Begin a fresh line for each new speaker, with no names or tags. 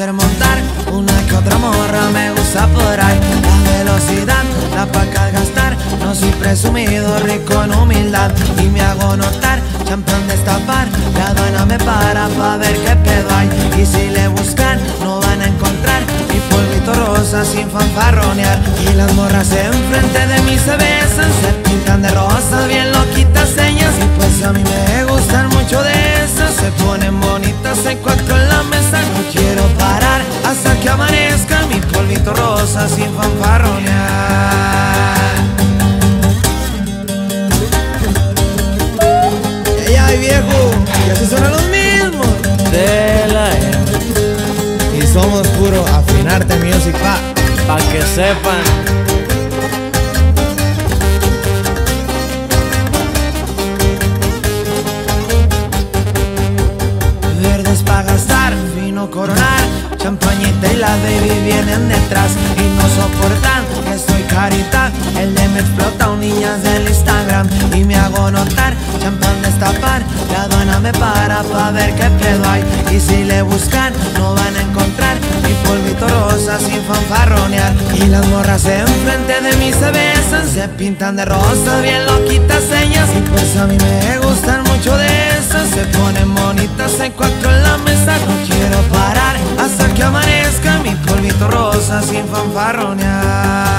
hacer montar Una que otra morra me gusta por ahí. La velocidad, la paca gastar No soy presumido, rico en humildad. Y me hago notar, champán destapar La aduana me para pa' ver qué pedo hay. Y si le buscan, no van a encontrar Mi polvito rosa sin fanfarronear. Y las morras enfrente de mí se besan Se pintan de rosas, bien loquitas ellas. Y pues a mí me sin fanfarronear. Ey, ay viejo, y así suenan los mismos.
De la E,
Y somos puro afinarte music pa.
pa' que sepan.
Champañita y la baby vienen detrás y no soportan que soy carita. El de me explota un niñas del Instagram y me hago notar, champán destapar, la aduana me para pa' ver qué pedo hay. Y si le buscan no van a encontrar. Mi polvito rosa sin fanfarronear. Y las morras enfrente de mí se besan, se pintan de rosa, bien loquitas señas y pues a mí me gustan mucho de esas, se ponen bonitas en cuatro fanfarronear.